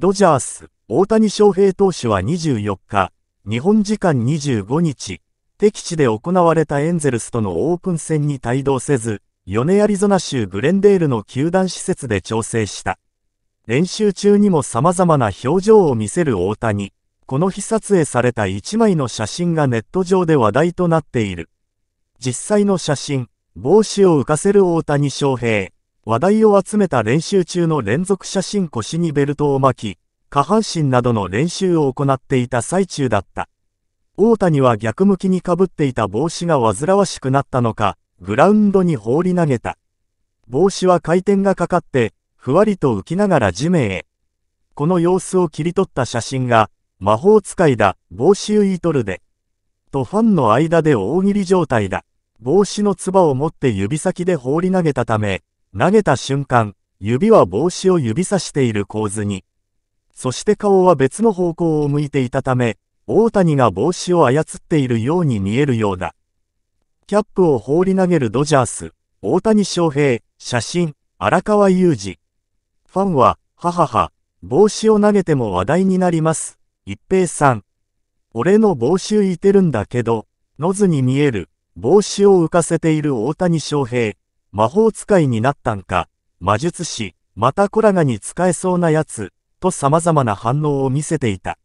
ドジャース、大谷翔平投手は24日、日本時間25日、敵地で行われたエンゼルスとのオープン戦に帯同せず、米アリゾナ州グレンデールの球団施設で調整した。練習中にも様々な表情を見せる大谷。この日撮影された1枚の写真がネット上で話題となっている。実際の写真、帽子を浮かせる大谷翔平。話題を集めた練習中の連続写真腰にベルトを巻き、下半身などの練習を行っていた最中だった。大谷は逆向きにかぶっていた帽子が煩わしくなったのか、グラウンドに放り投げた。帽子は回転がかかって、ふわりと浮きながら地面へ。この様子を切り取った写真が、魔法使いだ、帽子ウィートルで。とファンの間で大喜利状態だ。帽子のつばを持って指先で放り投げたため、投げた瞬間、指は帽子を指さしている構図に。そして顔は別の方向を向いていたため、大谷が帽子を操っているように見えるようだ。キャップを放り投げるドジャース、大谷翔平、写真、荒川裕二。ファンは、ははは、帽子を投げても話題になります。一平さん。俺の帽子浮いてるんだけど、のずに見える、帽子を浮かせている大谷翔平。魔法使いになったんか、魔術師、またコラガに使えそうなやつ、と様々な反応を見せていた。